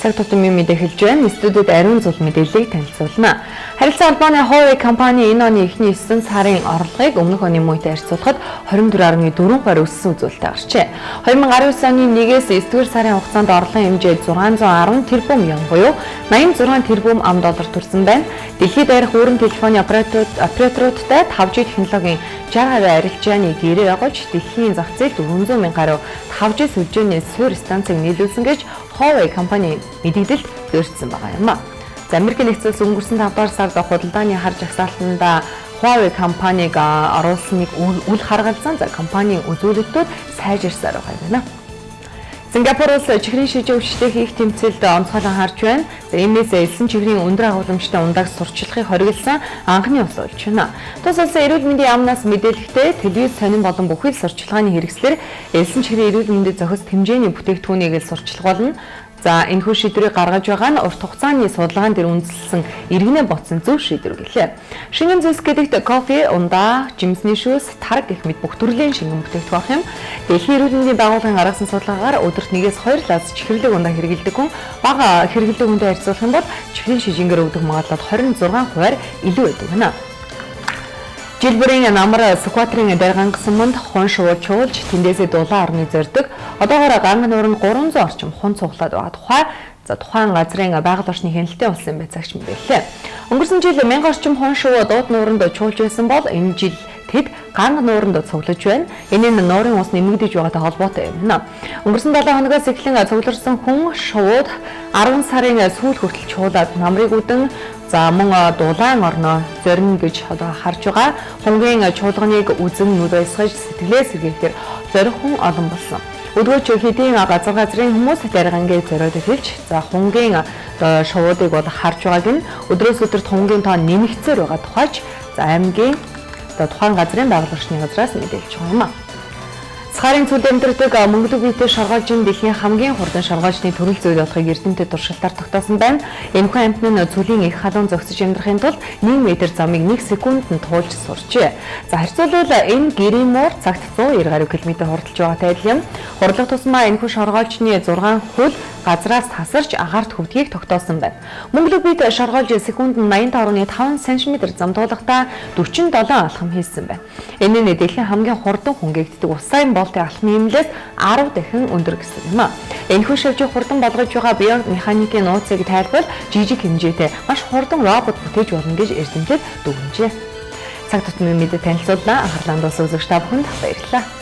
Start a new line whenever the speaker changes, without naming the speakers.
цаг тутмын мэдээ хэлж байна. Студид ариун зул мэдээллийг танилцуулна. Харилцаа холбооны Huawei компани энэ оны эхний 9 сарын орлогыг өмнөх оны муутай харьцуулахад 24.4 гаруй өссөн үзүүлэлт гарчээ. 2019 оны 1-ээс 9-р сарын хугацаанд орлогын хэмжээ 610 тэрбум yen буюу 86 тэрбум ам доллар төрсэн байна. Дэлхийд дээрх өрн телефоны операторуудтай 5G технологийн 60% арилжааны гэрээ агуулж дэлхийн зах зээл 400 мянган гаруй 5G сүлжээний суурь станцыг нийлүүлсэн гэж Huawei компани мэдээлэлд өөрчилсөн байгаа юм а. За Америкийн нэгдсэн өнгөрсөн 5 дугаар сард худалдааны хар жагсаалтанд Huawei компаниг оруулсныг үл харгалзсан. За компанийн үзүүлэлтүүд сайжирсаар байгаа юм байна. Сингапуроос чихрийн шижээ өвчтэй хийх тэмцээлд онцгойлон харж байна. Энээс элсэн чихрийн өндөр агуулмжтай ундааг сурчлахыг хориглосон анхны ус болж байна. Тус улсын эрүүл мэндийн яамнаас мэдээлэхдээ телевиз сонин болон бүхэл сурчлагын хэрэгслэр элсэн чихрийн эрүүл мэндэд зохис хэмжээний бүтээгдэхүүнийг л сурчлах болно. За энэхүү шийдвэрийг гаргаж байгаа нь урт хугацааны судалгаан дээр үндэслэн иргэнэ ботсон зөв шийдвэр гэлээ. Шингэн зүйлс гэдэгт кофе, ундаа, жимсний шүүс, тарг гэх мэт бүх төрлийн шингэн бүтээгдэхүүн юм. Дэлхийн эрүүл мэндийн байгууллагын гаргасан судалгаагаар өдөрт нэгээс 2 лаз чихэрлэг ундаа хэрэгэлдэг хүн бага хэрэгэлдэг хүнтэй харьцуулах юм бол чихрийн шижингээр өгдөг магадлал 26 хувиар илүү байдаг гэнэ. Жилбэрийн намар Сүхбаатарын даргангасан манд хон шууд чуулж тэндээсээ дулаан орны зордог. Одоогоор ганг нуур нь 300 орчим хон цуглаад байгаа тухай за тухайн газрын байгаль орчны хяналтын улсын байцаагч мэдээллээ. Өнгөрсөн жил 1000 орчим хон шувуу дууд нууранд чуулж байсан бол энэ жил тэд ганг нууранд цуглаж байна. Энэ нь нуурын ус нэмэгдэж байгаатай холбоотой юм. Өнгөрсөн 7 хоногоос эхлэн цугларсан хүн шууд 10 сарын сүүл хүртэл чуулаад намрыг үдэн За мөн дулаан орноо зорино гэж одоо харж байгаа. Хунгийн чуулганыг үзэн нүд баясгаж сэтгэлээ сэргээхээр зорихон олон болсон. Өдгөөч хэдийн газар газрын хүмүүс даргангээ зориод хэлж за хунгийн шуудыг бол харж байгааг нь өдрөөс өдөрт хунгийн тоо нэмэгцээр байгаа тухайч за аймгийн тухайн газрын байгууллагчны газраас мэдээлж байгаа юм аа. Сахарын цүлд амьдрдаг мөнгөлөг биетэй шаргаалжин дэлхийн хамгийн хурдан шаргаалжны төрөл зүйл болохыг эрдэмтэд туршилтаар тогтоосон байна. Энэхүү амьтны нь цүлийн их халуун зогсож амьдрахын тулд 1 м замыг 1 секундэд туулж сурчээ. За харьцуулбал энэ гэрийн муур цагт 190 гаруй км хурдалж байгаатай адил юм. Хурлах тусмаа энэхүү шаргаалжны 6 хөл газраас тасарч агаарт хөвдгийг тогтоосон байна. Мөнгөлөг биед шаргаалж секундэд 85.5 см замдуулахдаа 47 алхам хийсэн байна. Энэ нь дэлхийн хамгийн хурдан хүнгээгддэг усайн бол болтын алхмын эмнэлээс 10 дахин өндөр гэсэн юм а. Энэхүү шавжийг хурдан болгож байгаа биомеханикийн нууцыг тайлбал жижиг хэмжээтэй маш хурдан робот бүтээж болно гэж эрдэмтэд дүгнжээ. Цаг тутмын мэдээ танилцууллаа. Анхаарлаа дуусгаж та бүхэнд баярлалаа.